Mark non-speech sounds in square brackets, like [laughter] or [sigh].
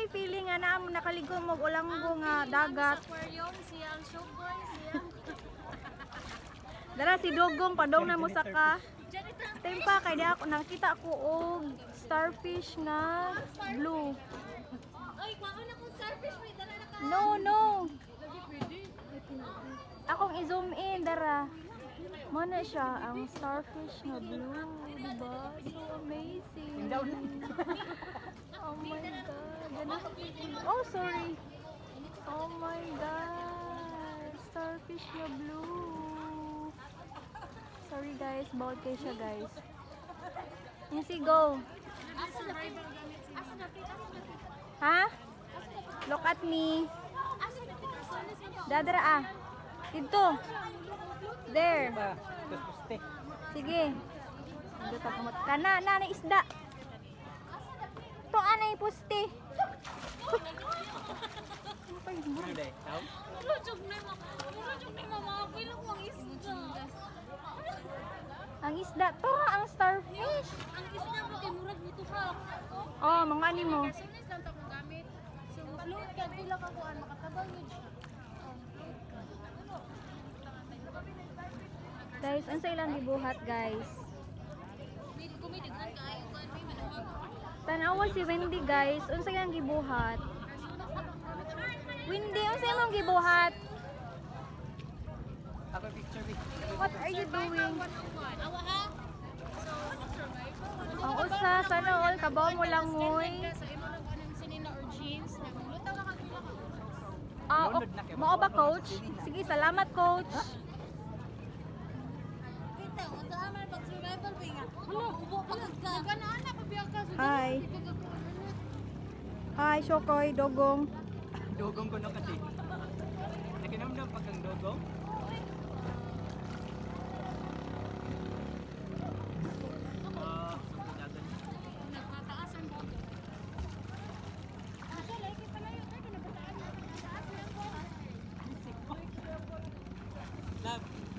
Unsay feeling nga na mo nakaligo mo ulanggo nga dagat. Sa aquarium, siya ang show boy, siya. Dara si Dugong padong na mo sa ka. Janita. Tempa kay di ako nakita ko og starfish nga blue. Oy, kuha na kong starfish, may dala na ka. No, no. Akong i-zoom in dara. Mo na siya ang starfish nga blue, diba? So amazing. [laughs] oh my god. Gana- Oh, sorry. Oh my god. Starfish nga blue. Sorry guys, bawal kayo siya guys. Easy go. Na na na? Ha? Look at me. Na na? Dadara ah. Dito. There. Ba, terus pasti. Sige. Kana na na isda. To anay puste. Mga isda. Ang isda nga ang starfish. Ang isda mo kay murag nito ha. Oh, mga ani mo. Personis lang kong gamit. So, float ka, pila ka kuan, makatabang yun. Guys, unsa ilang gibuhat guys? May gumidigan ka ayo kuan may manuhag. Tanawa si Wendy guys, unsa ilang gibuhat? Wendy, unsa imong gibuhat? What are you doing? Ang usa sana all kabaw mo lang ngoy. Sa. Ah, ok- mao ba coach? Sige, salamat coach. Kita, unsa man pag survival pa nga. Ubo pa ka. Hi. Hi, Shokoy, Dogong. dogong ko na kasi. Nakinom na pag ang Dogong? Ah, Love.